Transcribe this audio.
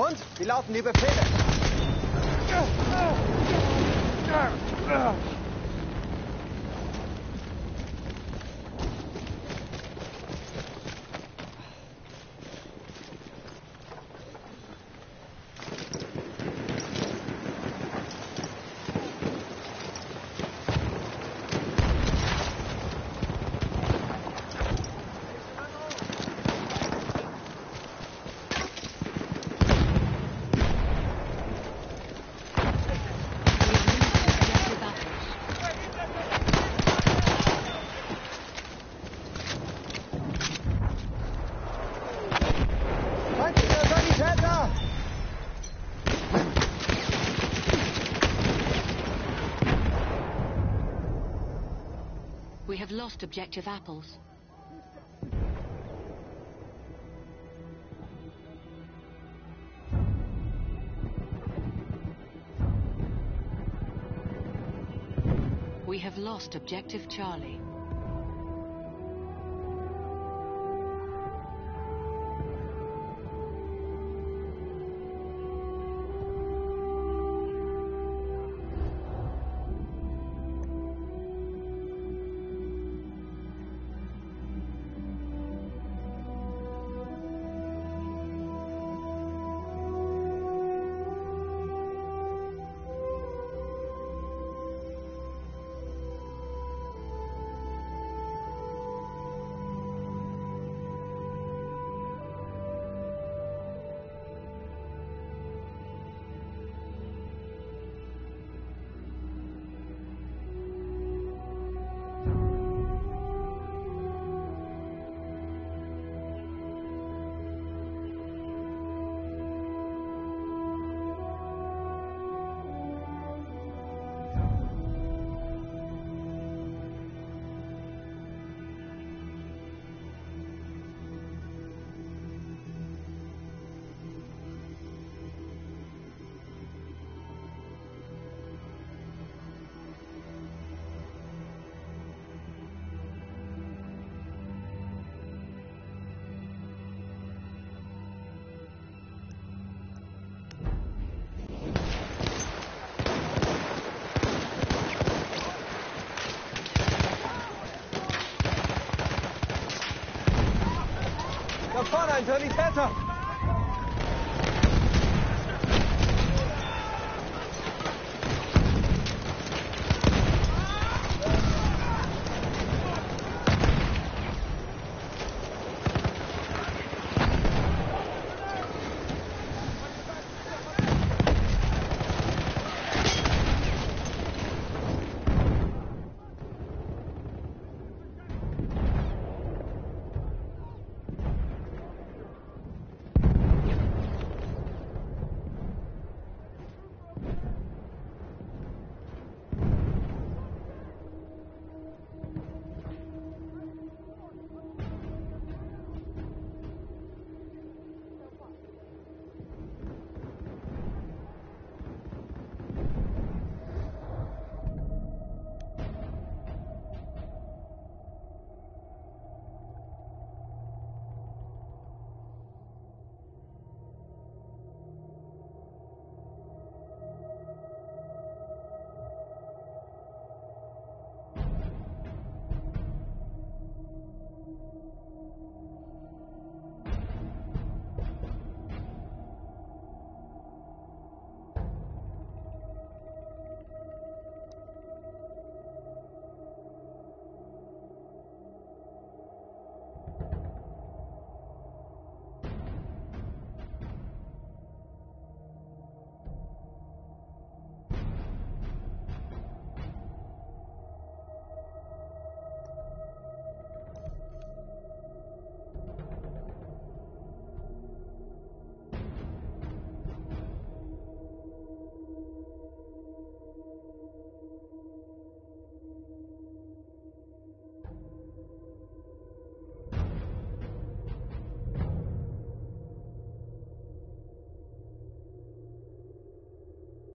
Und? Wie laufen die Befehle? Have lost objective apples. We have lost objective Charlie. Santa, Santa!